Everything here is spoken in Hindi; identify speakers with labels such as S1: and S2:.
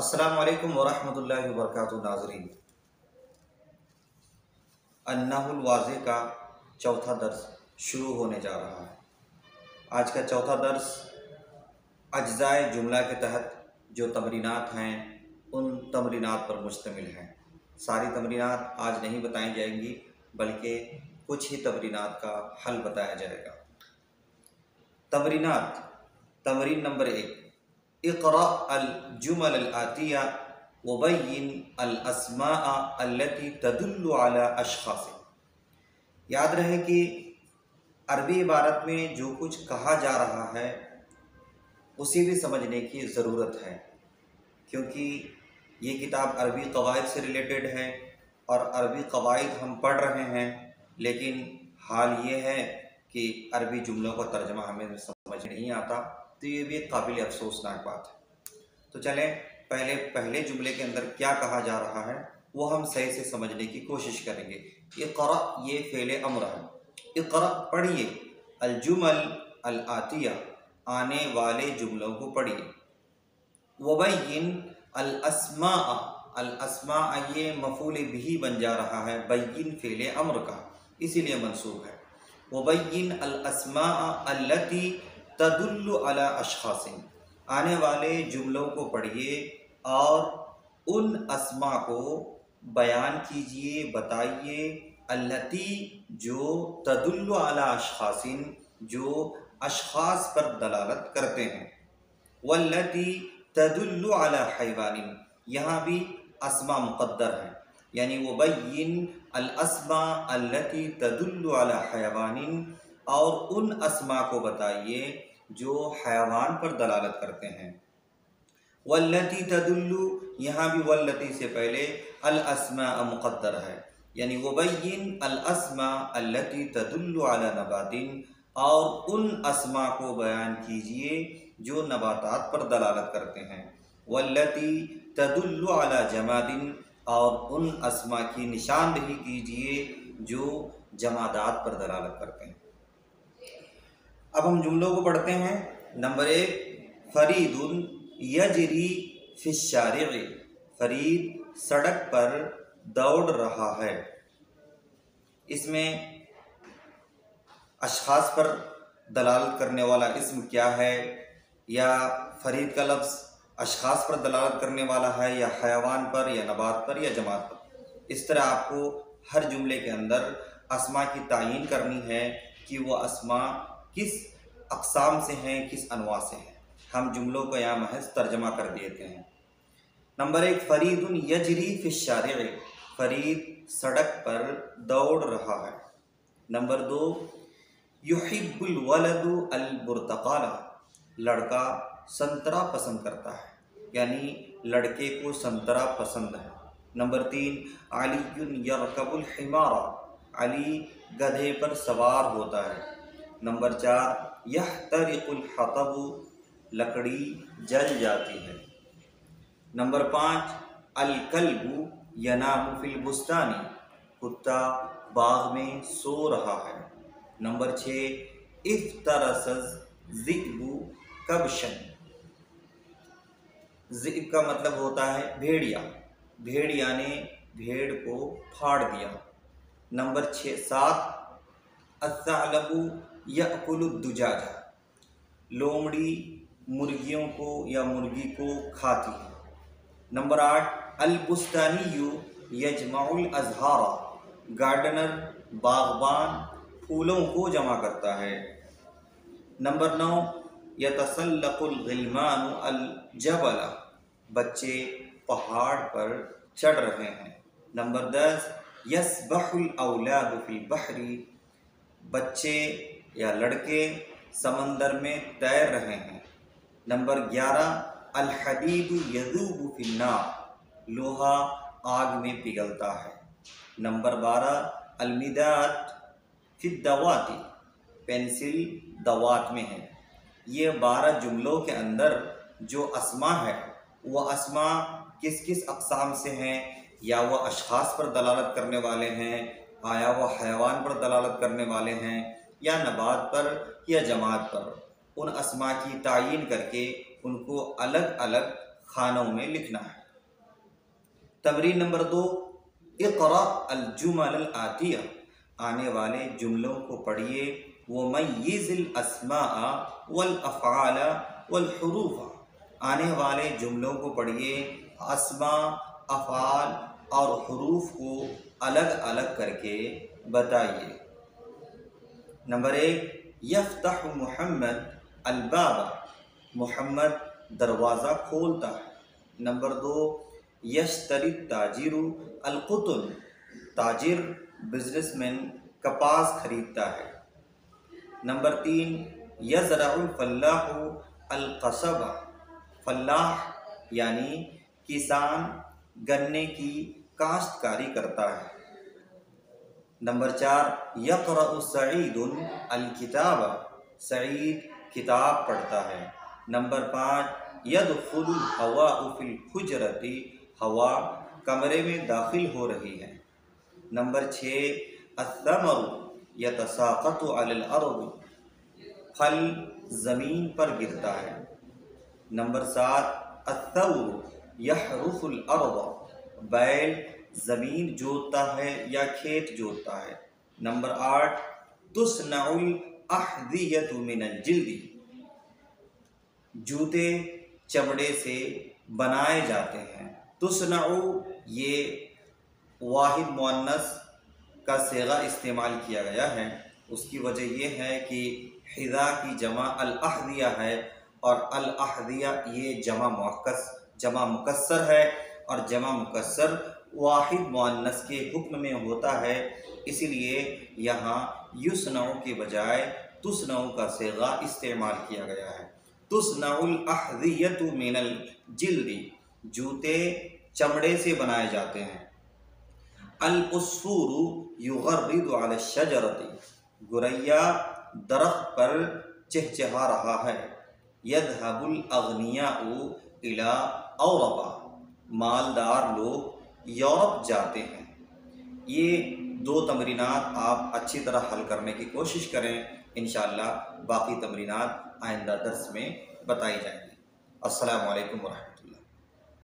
S1: अस्सलाम वरहमतुल्लाहि वबरकातुहू नाजरीन। अन्नाहुल वाज़े का चौथा दर्स शुरू होने जा रहा है। आज का चौथा दर्स अज्जाए जुमला के तहत जो तमरीनात हैं, उन तमरीनात पर मुश्तमिल हैं। सारी तमरीनात आज नहीं बताई जाएँगी, बल्कि कुछ ही तमरीनात का हल बताया जाएगा। तमरीनात, तमरीन नंबर एक इकरा अलजुमल आतिया वबैन अलअस्मा अल्लती तदुल्लु अला अशखास याद रहे कि अरबी इबारत में जो कुछ कहा जा रहा है, उसे भी समझने की ज़रूरत है, क्योंकि ये किताब अरबी कवायद से रिलेटेड है और अरबी कवायद हम पढ़ रहे हैं, लेकिन हाल ये है कि अरबी जुमलों का तर्जमा हमें समझ नहीं आता। तो ये भी एक काबिल अफसोसनाक बात है। तो चलें, पहले पहले जुमले के अंदर क्या कहा जा रहा है, वो हम सही से समझने की कोशिश करेंगे। इकरा, ये फ़ेल अमर है। इकरा, पढ़िए। अलजुमल अल आतिया आने वाले जुमलों को पढ़िए। वबैन अलअस्मा अलअस्मा ये मफूल भी बन जा रहा है बैन फ़ेल अमर का, इसीलिए मनसूब है। वबैन अलअस्मा अल्लती तदुल्लु अला आने वाले जुमलों को पढ़िए और उन अस्मा को बयान कीजिए, बताइए, अल्लती, जो तदुल्लु अला अशखासिन, जो अशखास पर दलालत करते हैं। वल्लती तदुल्लु अला यहाँ भी अस्मा मुक़द्दर है। यानी वो बैन अलअस्मा अल्लती तदुल्लु अला और उन अस्मा को बताइए जो हैवान पर दलालत करते हैं। वल्लती तदुल्लु, यहाँ भी वल्लती से पहले अलअस्मा मुक़द्दर है। यानी वबैन अलअस्मा अल्लती तदुल्लु अला नबातिन, और उन अस्मा को बयान कीजिए जो नबातात पर दलालत करते हैं। वल्लती तदुल्लु अला जमादिन और उन अस्मा की निशानदही कीजिए जो जमादात पर दलालत करते हैं। अब हम जुमलों को पढ़ते हैं। नंबर एक, फरीदुन यजरी फिशार फरीद सड़क पर दौड़ रहा है। इसमें अशखास पर दलालत करने वाला इसम क्या है? या फरीद का लफ्ज़ अशास पर दलालत करने वाला है, या हयावान पर, या नबात पर, या जमात पर? इस तरह आपको हर जुमले के अंदर असमा की तयन करनी है कि वो असमा किस अकसाम से हैं, किस अनवा से हैं? हम जुमलों को यहाँ महज तर्जमा कर देते हैं। नंबर एक फरीद यजरी फिशार फरीद सड़क पर दौड़ रहा है। नंबर दो युहिबुलवलदु लड़का संतरा पसंद करता है, यानी लड़के को संतरा पसंद है। नंबर तीन अली यरकबुल अली गधे पर सवार होता है। नंबर चार, यह तरिकुल हतबु, लकड़ी जल जाती है। नंबर पाँच अलकल्बु यनाम फिल बुस्तानी, कुत्ता बाग में सो रहा है। नंबर छः, इफ्तरसज जिकबू कबशन। जिब का मतलब होता है भेड़िया। भेड़िया ने भेड़ को फाड़ दिया। नंबर छः, सात असालबू यकुलुद्दुजाजा लोमड़ी मुर्गियों को या मुर्गी को खाती है। नंबर आठ, अलबुस्तानी यू यजमाउल अजहारा। गार्डनर बागबान फूलों को जमा करता है। नंबर नौ यतसल्लकुलगलमान अलजबला। बच्चे पहाड़ पर चढ़ रहे हैं। नंबर दस, यसबहुल औलाद फिल बहरी। बच्चे या लड़के समंदर में तैर रहे हैं। नंबर ग्यारह, अलहदीद यदूब फिन्ना लोहा आग में पिघलता है। नंबर बारह, अलमिदात फिर दवाती पेंसिल दवात में है। ये बारह जुमलों के अंदर जो असमा है वह असमा किस किस अकसाम से हैं, या वह अशखास पर दलालत करने वाले हैं आया वह हैवान पर दलालत करने वाले हैं या नबात पर या जमात पर। उन असमा की तयन करके उनको अलग अलग खानों में लिखना है। तबरी नंबर दो, इकरा अलजुमल आतिया आने वाले जुमलों को पढ़िए, वो मयिज़िल असमा वल आने वाले जुमलों को पढ़िए, असमा अफ़ाल और हरूफ को अलग अलग करके बताइए। नंबर एक, यफ्तह मोहम्मद अलबाबा, मोहम्मद दरवाज़ा खोलता है। नंबर दो, यशतरी ताजिर अलकुतुल, ताजिर बिजनेसमैन कपास खरीदता है। नंबर तीन यजराफल्लाह अलकसबा, फल्लाह यानी किसान गन्ने की काश्तकारी करता है। नंबर चार यकर सईद अलकिताब, सईद किताब पढ़ता है। नंबर पाँच यद खुल हवा उफिल खुजरती हवा कमरे में दाखिल हो रही है। नंबर छः असमर यतसाक़त अलअर्द फल ज़मीन पर गिरता है। नंबर सात असौर यहरूफुल अर्द बैल ज़मीन जोतता है या खेत जोतता है। नंबर आठ, तुसनाउल मिनल जिल्दी। जूते चमड़े से बनाए जाते हैं। तुसनाउ, ये वाहिद मुन्नस का सेगा इस्तेमाल किया गया है। उसकी वजह यह है कि हिदा की जमा अल-अहदिया है और अल-अहदिया ये जमा मुक्स जमा मुकसर है और जमा मुकसर वाहिद मुन्नस के हुक्म में होता है, इसीलिए यहाँ युसनऊ के बजाय तुसनऊ का सेगा इस्तेमाल किया गया है। तुसनउल अहदियत मिनल जिल्दी, जूते चमड़े से बनाए जाते हैं। अलसूर युगर्रिद शजरती, गुरैया दरख्त पर चहचहा रहा है। यदहबुल अगनिया इला औरबा, मालदार लोग यूरोप जाते हैं। ये दो तमरीनात आप अच्छी तरह हल करने की कोशिश करें इन बाकी तमरीनात आइंदा दर्स में बताई जाएँगी। अस्सलाम वालेकुम